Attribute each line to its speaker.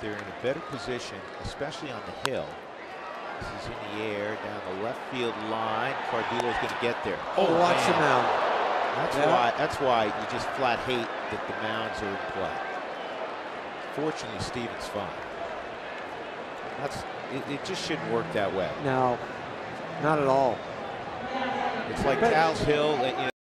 Speaker 1: they're in a better position, especially on the hill. This is in the air down the left field line. Cardullo's going to get there.
Speaker 2: Oh, oh
Speaker 1: watch
Speaker 2: the mound.
Speaker 1: That's
Speaker 2: Yeah.
Speaker 1: why. That's why you just flat hate that the mounds are in play. Fortunately, Stephen's fine. That's. It, it just shouldn't work that way.
Speaker 2: No, not at all.
Speaker 1: It's like
Speaker 2: But-
Speaker 1: Tal's Hill. You know,